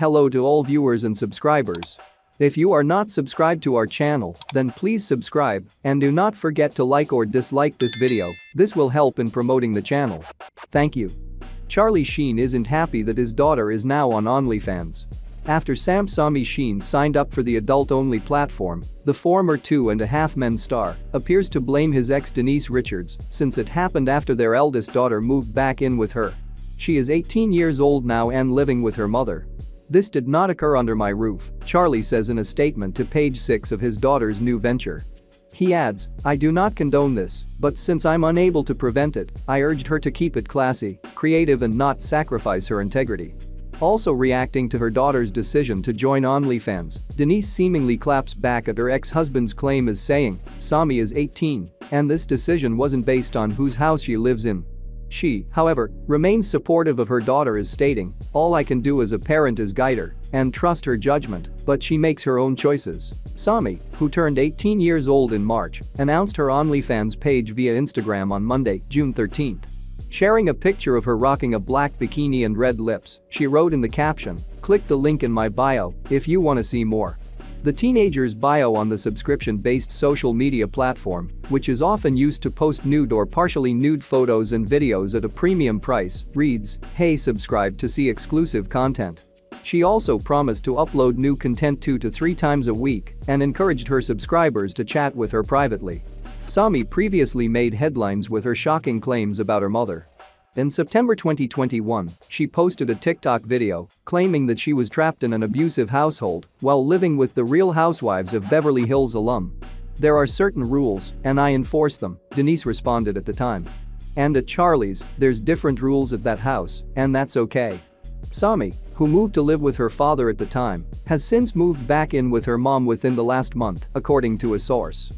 Hello to all viewers and subscribers. If you are not subscribed to our channel, then please subscribe and do not forget to like or dislike this video, this will help in promoting the channel. Thank you. Charlie Sheen isn't happy that his daughter is now on OnlyFans. After Sam Sami Sheen signed up for the adult-only platform, the former Two and a Half Men star appears to blame his ex Denise Richards since it happened after their eldest daughter moved back in with her. She is 18 years old now and living with her mother. This did not occur under my roof, Charlie says in a statement to page 6 of his daughter's new venture. He adds, I do not condone this, but since I'm unable to prevent it, I urged her to keep it classy, creative and not sacrifice her integrity. Also reacting to her daughter's decision to join OnlyFans, Denise seemingly claps back at her ex-husband's claim as saying, Sami is 18, and this decision wasn't based on whose house she lives in, she, however, remains supportive of her daughter as stating, all I can do as a parent is guide her and trust her judgment, but she makes her own choices. Sami, who turned 18 years old in March, announced her OnlyFans page via Instagram on Monday, June 13. Sharing a picture of her rocking a black bikini and red lips, she wrote in the caption, click the link in my bio if you want to see more. The teenager's bio on the subscription-based social media platform, which is often used to post nude or partially nude photos and videos at a premium price, reads, Hey subscribe to see exclusive content. She also promised to upload new content two to three times a week and encouraged her subscribers to chat with her privately. Sami previously made headlines with her shocking claims about her mother. In September 2021, she posted a TikTok video claiming that she was trapped in an abusive household while living with the Real Housewives of Beverly Hills alum. There are certain rules, and I enforce them, Denise responded at the time. And at Charlie's, there's different rules at that house, and that's okay. Sami, who moved to live with her father at the time, has since moved back in with her mom within the last month, according to a source.